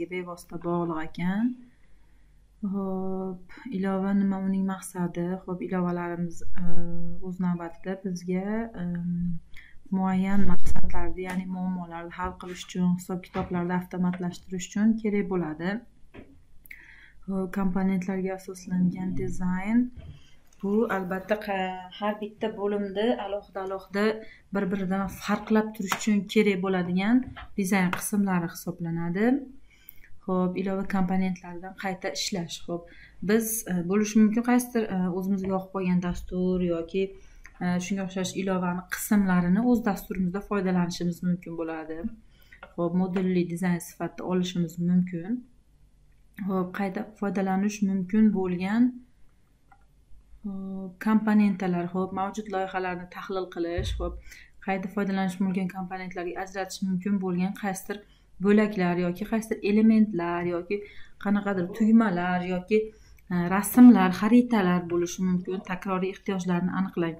bizga bevosita bog'liq ekan. Ho'p ilova nima uning maqsadi? Ho'p ilovalarimiz e, o'z navbatida bizga e, muayyan maqsadlarni ya'ni muammolarni hal qilish uchun hisob kitoblarni avtomatlashtirish uchun kerak bo'ladi. Komponentlarga asoslangan dizayn. Bu albatta har bitta bo'limni alohida alohida bir biridan farqlab turish uchun kerak bo'ladigan dizayn qismlari hisoblanadi. Ho'p ilova komponentlaridan qayta ishlash ho'p biz e, bo'lishi mumkin qaysidir e, o'zimizga yoqib qolgan dastur yoki e, shunga o'xshash ilovani qismlarini o'z dasturimizda foydalanishimiz mumkin bo'ladi. Ho'p modulli dizayn sifatida olishimiz mumkin. Ho'p qayta foydalanish mumkin bo'lgan komponentalar ho'p mavjud loyihalarni tahlil qilish ho'p qayta foydalanish mumkin komponentlarga ajratish mumkin bo'lgan qaysidir bo'laklar yoki qaysidir elementlar yoki qanaqadir tugmalar yoki e, rasmlar xaritalar bo'lishi mumkin. Takroriy ehtiyojlarni aniqlang.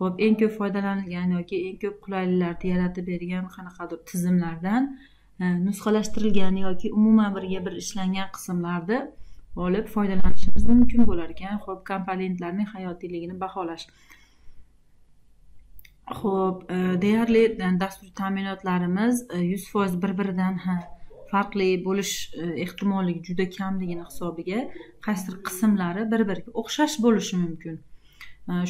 Ho'p eng ko'p foydalanilgan yoki eng ko'p qulayliklarni yaratib bergan qanaqadir tizimlardan e, nusxalashtirilgan yoki umuman birga bir ishlangan qismlarni olib foydalanishimiz mumkin bo'lar ekan. Ho'p komponentlarning hayotiyligini baholash. Ho'p e, deyarli e, dasturiy ta'minotlarimiz e, yuz foiz bir biridan farqli bo'lish e, ehtimolligi juda kamligini hisobiga qaysidir qismlari bir biriga o'xshash bo'lishi mumkin.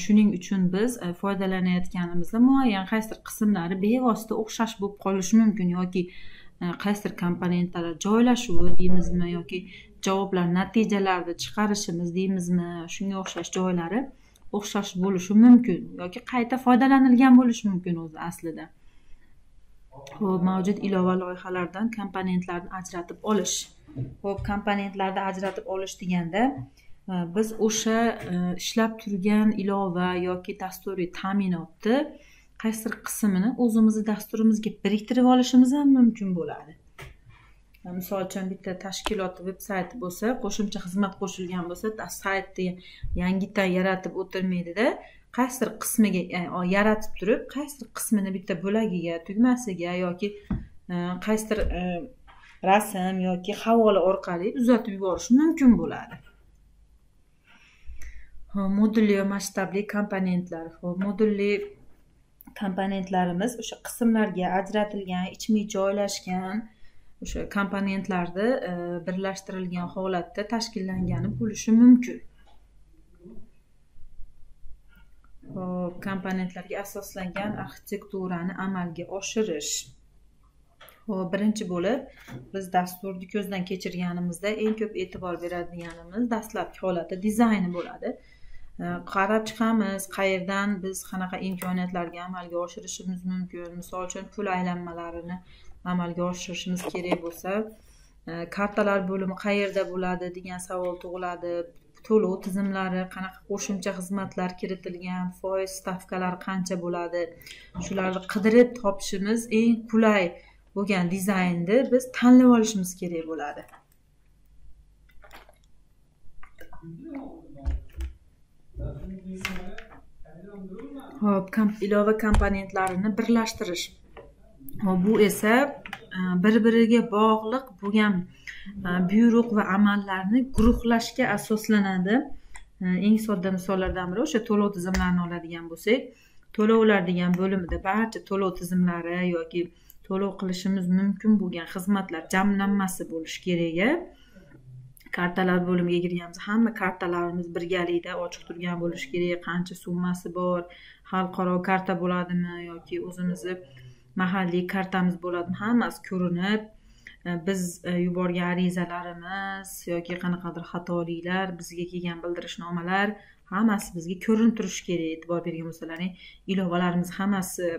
Shuning uchun biz foydalanayotganimizda muayyan qaysidir qismlari bevosita o'xshash bo'lib qolishi mumkin yoki qaysidir komponentlar joylashuvi deymizmi yoki javoblar natijalarni chiqarishimiz deymizmi shunga o'xshash joylari o'xshash bo'lishi mumkin yoki qayta foydalanilgan bo'lishi mumkin o'zi aslida. Ho'p mavjud ilova loyihalardan komponentlarni ajratib olish. Ho'p komponentlarni ajratib olish deganda e, biz o'sha e, ishlab turgan ilova yoki dasturiy ta'minotni qaysidir qismini o'zimizni dasturimizga biriktirib olishimiz ham mumkin bo'ladi. Misol uchun bitta tashkilot veb sayti bo'lsa qo'shimcha xizmat qo'shilgan bo'lsa saytni yangitdan yaratib o'tirmaydida qaysidir qismiga e, yaratib turib qaysidir qismini bitta bo'lagiga tugmasiga yoki e, qaysidir e, rasm yoki havola orqali uzatib yuborish mumkin bo'ladi. Modulli va masshtabli komponentlar. Modulli komponentlarimiz o'sha qismlarga ajratilgan ichma joylashgan o'sha komponentlarni e, birlashtirilgan holatda tashkillangani bo'lishi mumkin. Hop komponentlarga asoslangan arxitekturani amalga oshirish. Hop birinchi bo'lib biz dasturni ko'zdan kechirganimizda eng ko'p e'tibor beradiganimiz dastlabki holati dizayni bo'ladi. Э, qarab chiqamiz. Qayerdan biz qanaqa imkoniyatlarga amalga oshirishimiz mumkin? Misol uchun pul aylanmalarini amalga oshirishimiz kerak bo'lsa e, kartalar bo'limi qayerda bo'ladi degan savol tug'iladi. To'lov tizimlari qanaqa qo'shimcha xizmatlar kiritilgan foiz stavkalari qancha bo'ladi? Shularni qidirib topishimiz eng qulay bo'lgan dizaynni biz tanlab olishimiz kerak bo'ladi. Ho'p ilova komponentlarini birlashtirish. Bu esa e, bir biriga bog'liq bo'lgan e, buyruq va amallarni guruhlashga asoslanadi. E, eng sodda misollardan biri o'sha to'lov tizimlarini oladigan bo'lsak to'lovlar degan bo'limida barcha to'lov tizimlari yoki to'lov qilishimiz mumkin bo'lgan xizmatlar jamlanmasi bo'lishi kerak kartalar bo'limiga kirganmiz hamma kartalarimiz birgalikda ochiq turgan bo'lishi kerak. Qancha summasi bor xalqaro karta bo'ladimi yoki o'zimizni mahalliy kartamiz bo'ladimi? Hammasi ko'rinib e, biz e, yuborgan arizalarimiz yoki qanaqadir xatoliklar bizga kelgan bildirishnomalar hammasi bizga ko'rinib turishi kerak. E'tibor bergan bo'lsalaring ilovalarimiz hammasi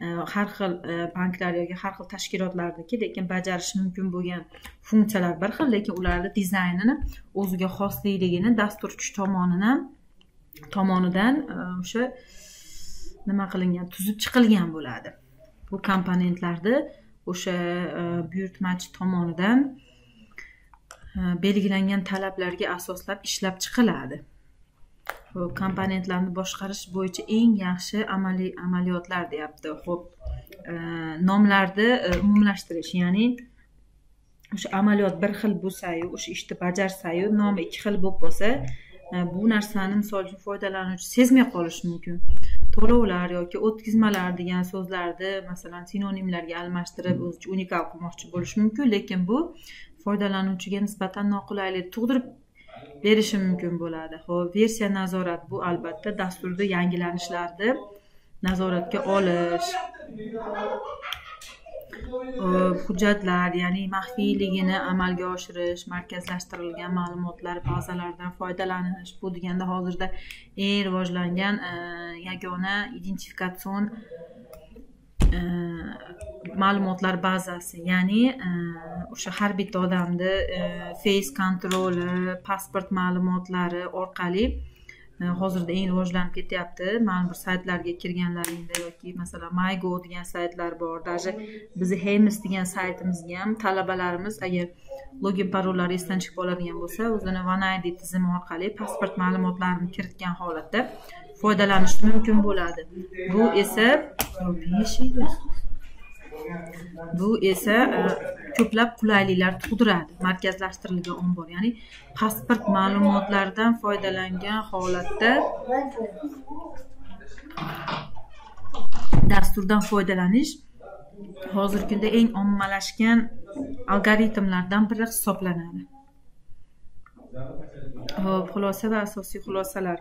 Э, har xil e, banklar yoki har xil tashkilotlarniki lekin bajarishi mumkin bo'lgan funksiyalar bir xil lekin ularni dizaynini o'ziga xosligini dasturchi tomonidan tomonidan o'sha nima qilingan tuzib chiqilgan bo'ladi. Bu komponentlarni o'sha e, buyurtmachi tomonidan belgilangan talablarga asoslab ishlab chiqiladi. Komponentlarni boshqarish bo'yicha eng yaxshi amaliy amaliyotlar deyapti. Ho'p e, nomlarni e, umumlashtirish ya'ni o'sha amaliyot bir xil bo'lsayu o'sha ishni bajarsayu nomi ikki xil bo'lib qolsa e, bu narsani misol uchun foydalanuvchi sezmay qolishi mumkin. To'lovlar yoki o'tkazmalar degan so'zlarni masalan sinonimlarga almashtirib o'zicha unikal qilmoqchi bo'lishi mumkin lekin bu foydalanuvchiga nisbatan noqulaylik tug'dirib berishi mumkin bo'ladi. Ho'p versiya nazorat bu albatta dasturda yangilanishlarni nazoratga olish hujjatlar ya'ni maxfiyligini amalga oshirish markazlashtirilgan ma'lumotlar bazalaridan foydalanish bu deganda hozirda eng rivojlangan yagona identifikatsion ma'lumotlar bazasi ya'ni e, o'sha har bitta odamni e, face kontroli pasport ma'lumotlari orqali e, hozirda eng rivojlanib ketyapti. Ma'lum bir saytlarga kirganlaringda yoki masalan mygo degan saytlar bor. Даже bizni hemis degan saytimizga ham talabalarimiz agar login parollari esdan chiqib qoladigan bo'lsa o'zini one id tizimi orqali pasport ma'lumotlarini kiritgan holatda foydalanish mumkin bo'ladi. Bu esa bu esa e, ko'plab qulayliklar tug'diradi. Markazlashtirilgan ombor ya'ni pasport ma'lumotlaridan foydalangan holatda dasturdan foydalanish hozirgi kunda eng ommalashgan algoritmlardan biri hisoblanadi. Ho'p xulosa va asosiy xulosalar.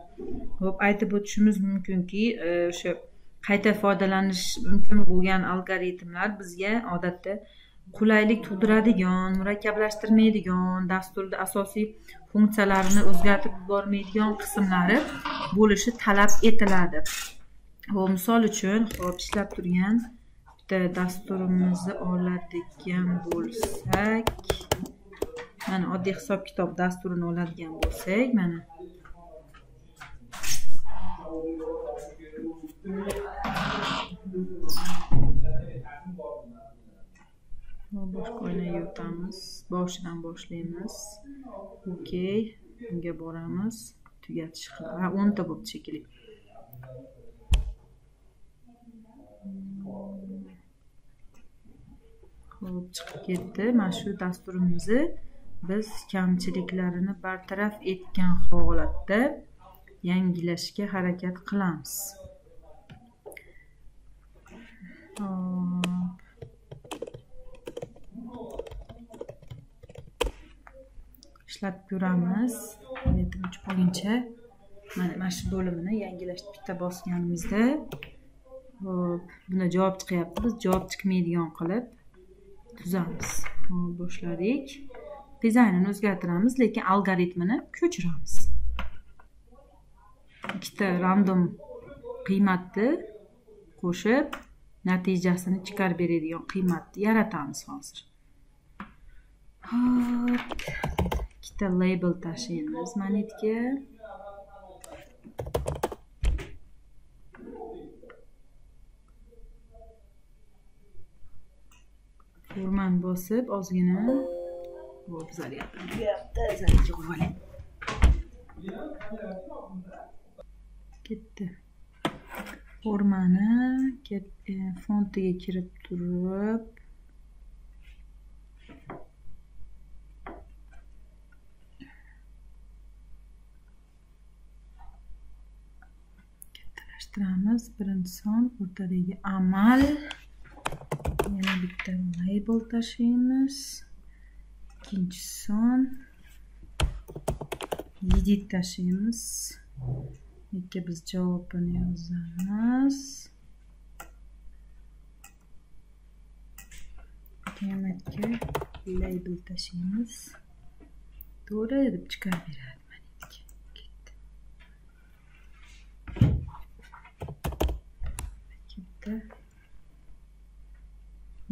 Ho'p aytib o'tishimiz mumkinki e, o'sha qayta foydalanish mumkin bo'lgan algoritmlar bizga odatda qulaylik tug'diradigan murakkablashtirmaydigan dasturni asosiy funksiyalarini o'zgartirib yubormaydigan qismlari bo'lishi talab etiladi. Hop misol uchun hop ishlab turgan bitta dasturimizni oladigan bo'lsak mana oddiy hisob kitob dasturini oladigan bo'lsak mana. Boshqa oynaga yuritamiz boshidan boshlaymiz. Okey unga boramiz. Tugatish ha o'nta bo'libdi shekilli ho'p chiqib ketdi. Mana shu dasturimizni biz kamchiliklarini bartaraf etgan holatda yangilashga harakat qilamiz. Ishlatib ko'ramiz netim o'chib mana mana shu bo'limini yangilashni bitta bosganimizda. Hop buni javob chiqyapti. Biz javob chiqmaydigan qilib tuzamiz. Hop boshladik. Dizaynini o'zgartiramiz lekin algoritmini ko'chiramiz. Ikkita random qiymatni qo'shib natijasini chiqarib beradigan qiymatni yaratamiz hozir. Hop ikkita label tashlaymiz monetga forman bosib ozgina hop zaryadni zaryadga qo'yib ketdi formani fontiga kirib turib kattalashtiramiz birinchi son o'rtadagi amal yana bitta label tashlaymiz ikkinchi son. Yigit tashlaymiz Ikki biz javobini yozamiz qiymatga label tashlaymiz to'g'ri deb chiqarib beradi maniki ketdi bitta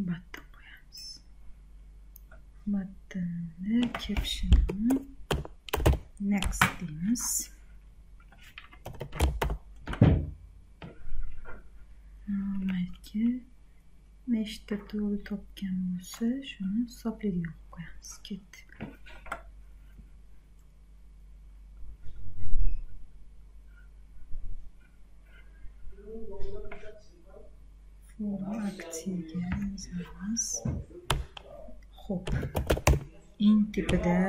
battin qo'yamiz battinni captionini next deymiz maytga nechta to'g'ri topgan bo'lsa shuni hisoblaydigan qilib qo'yamiz ketdi forum aktivga yozamiz ho'p eng tepada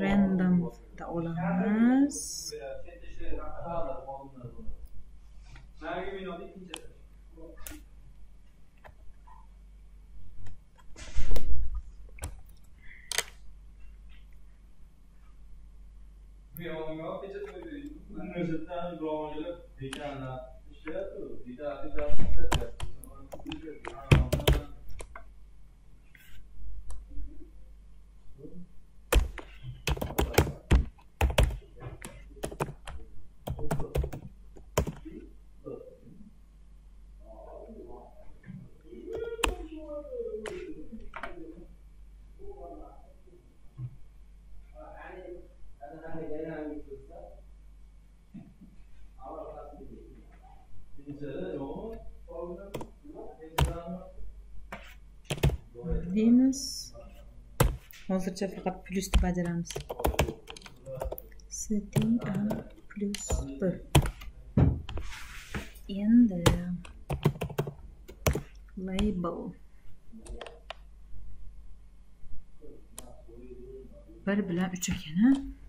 randomda olamiz Universitetten Romancılık dikana işte yapıyor. Dikana dikana Jesus. Deymiz. Hozircha faqat plyusni bajaramiz. Setting a plyus bir endi label. Bir bilan uch ekan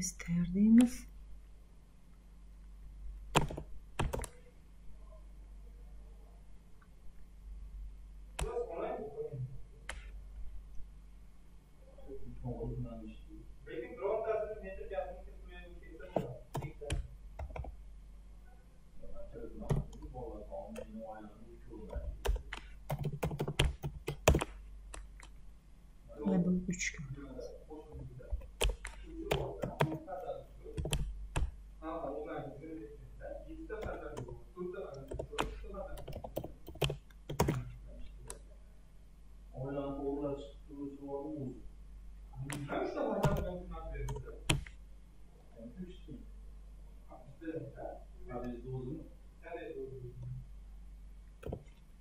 Sterling. Thank you.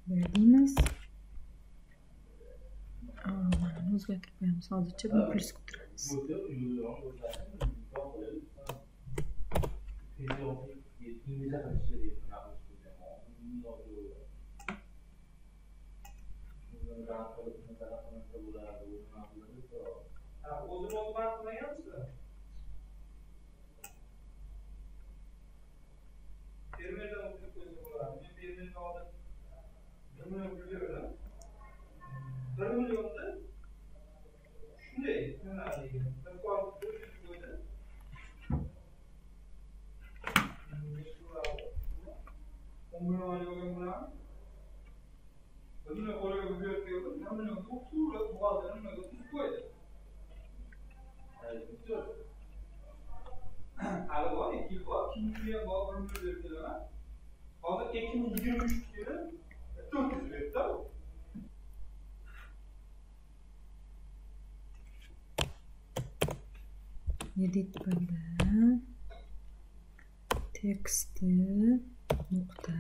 Deymiz mana o'zgartirib qo'yamiz hozircha buni plyusga o'tiramiz Bir milyonda shunday bir qolib qo'ydi o'n million olgan bilan bir million qo'liga berib keldi bir million to'g'ri buxgalter nimaga tuzib qo'ydi hali bor ikki yil bor ikki million bor bir million berib kelaman hozir ikki ming yigirma uch yili to'rt yuz beribdi u edit bo'ldi teksti nuqta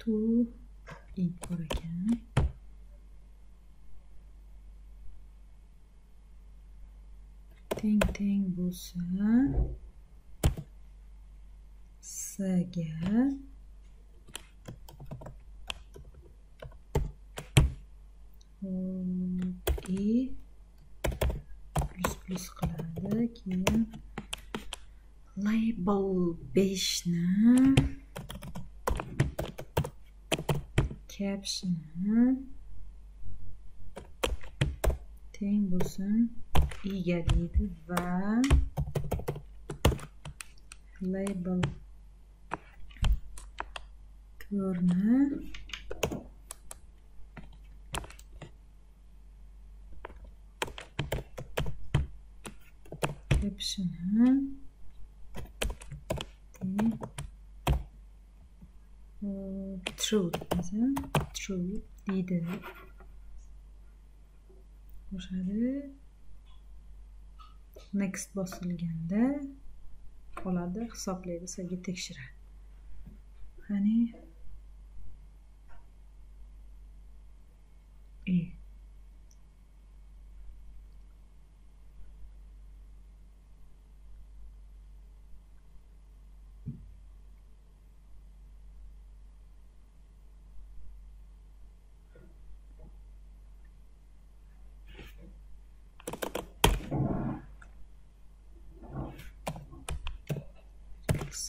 to ink bor ekan teng teng bo'lsa s ga keyin label 5 ni caption. Ni teng bo'lsin i deydi va label 4 captionni true desa true deydi qo'shadi next bosilganda oladi hisoblaydi sizga tekshiradi qani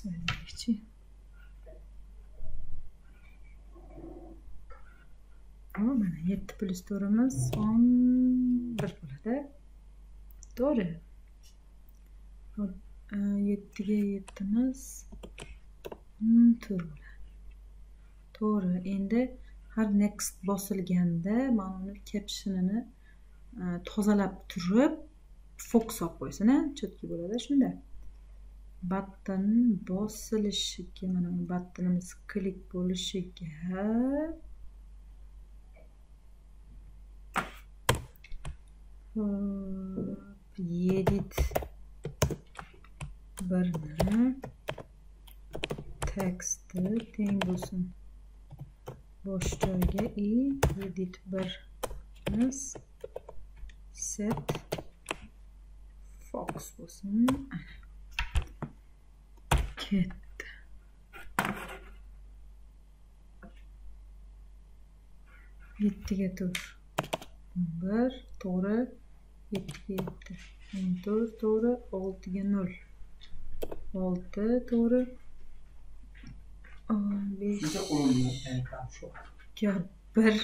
Söylemekçi. Ama mana 7 plyus 4imiz 11 bo'ladi. To'g'ri. 7 ga 7 imiz 14 bo'ladi. To'g'ri. Endi har next bosilganda mana uni captionini tozalab turib fokus olib qo'ysin, a, chotki bo'ladi shunda. Button bosilishiga mana bu buttonimiz klik bo'lishiga hop edit birni teksti teng bo'lsin. Bosh joyga i edit birimiz set fox bo'lsin. Ketdi. Yettiga to'rt. O'n bir to'g'ri yettiga yetti. O'n to'rt to'g'ri oltiga nol. Olti to'g'ri o'n besh. Bir.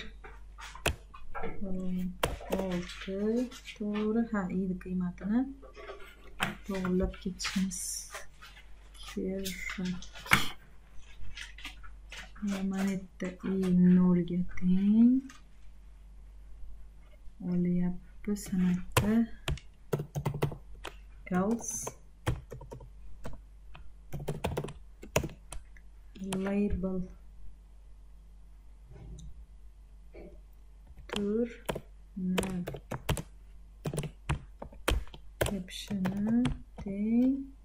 Olti to'g'ri. Ha iyni qiymatini. To'g'irlab ketishimiz kerak mana yerda i nolga teng olyapmiz sanakda else label. Turni captioni teng false'ga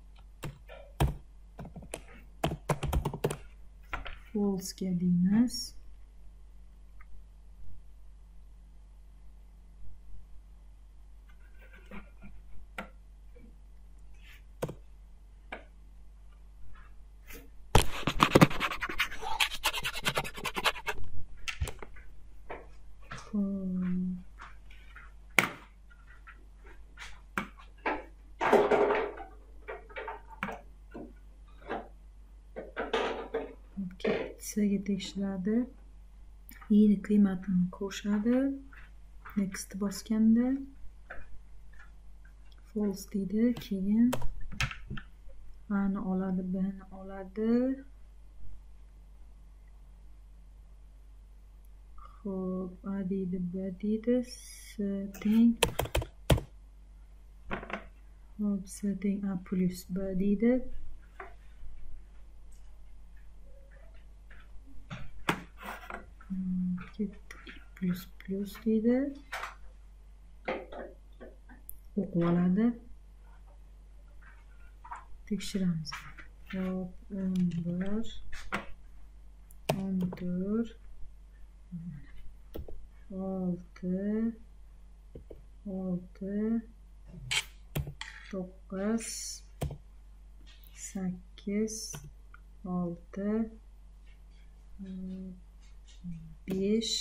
deymiz Xo'p. Ketsaga tekshiradi iyni qiymatini qo'shadi next bosganda false deydi keyin ani oladi bni oladi. Ho'p a deydi b deydi. S teng. Ho'p s teng a plyus b deydi Hmm, ketdi plyus plyus deydi. O'qib oladi. Tekshiramiz. Hop o'n bir o'n to'rt olti olti to'qqiz sakkiz olti besh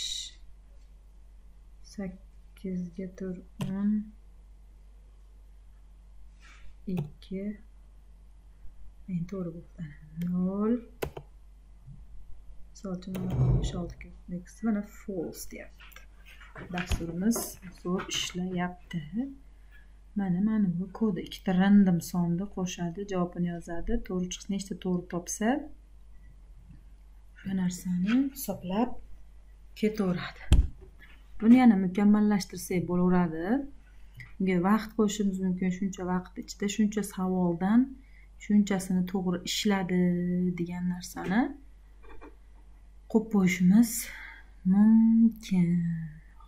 sakkizga tur o'n ikki men to'g'ri bo'ldi. Nol. Misol uchun besh olti mana false deyapti. Dasturimiz zo'r ishlayapti. Mana mana bu kod ikkita random sonni qo'shadi javobini yozadi. To'g'ri chiqsa nechta to'g'ri topsa bu narsani hisoblab ketaveradi. Buni yana mukammallashtirsak bo'laveradi. Bunga vaqt qo'shishimiz mumkin. Shuncha vaqt ichida shuncha savoldan shunchasini to'g'ri ishladi degan narsani qo'yib qo'yishimiz mumkin.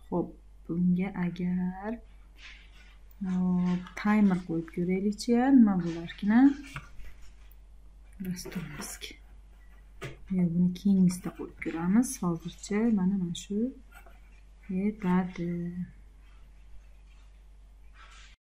Ho'p bunga agar hop taymer qo'yib ko'raylikchi nima bo'larkan dasturimizga buni keyingisida qo'yib ko'ramiz hozircha mana mana shu yetadi